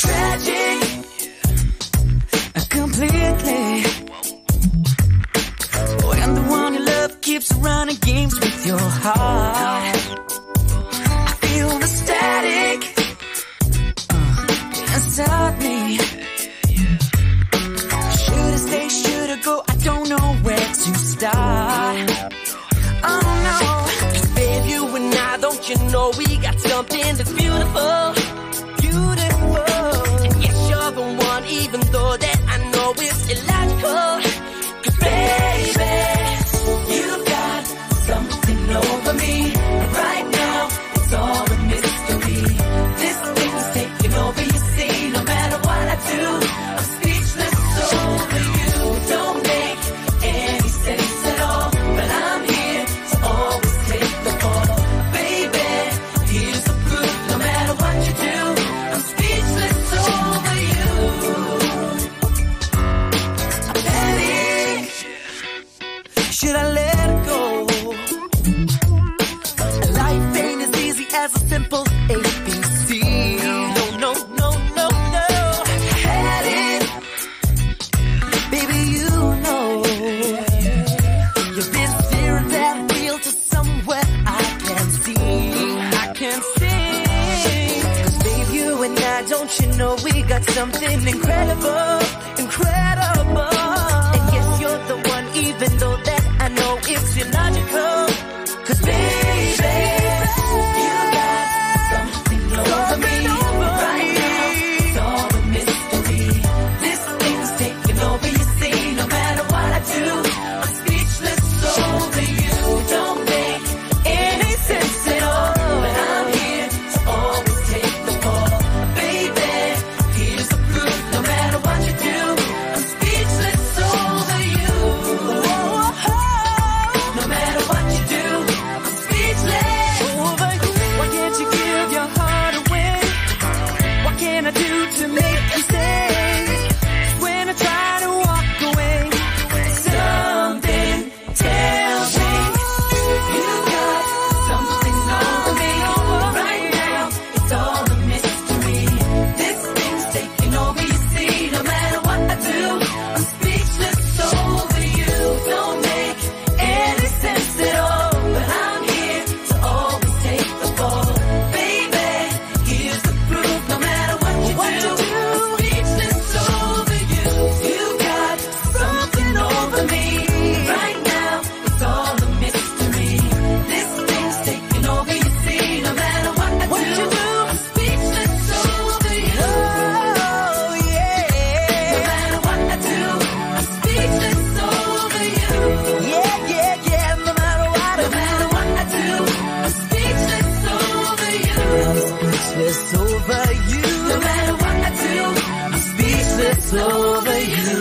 Tragic, completely. The one love keeps running games with your heart. you know we got something that's beautiful, beautiful. And yes, you're the one, even though that I know it's illegal. should I let go? Life ain't as easy as a simple ABC. No, no, no, no, no. Had it, baby, you know. You've been steering that wheel to somewhere I can't see. I can't see. Cause babe, you and I, don't you know we got something incredible, incredible. over you.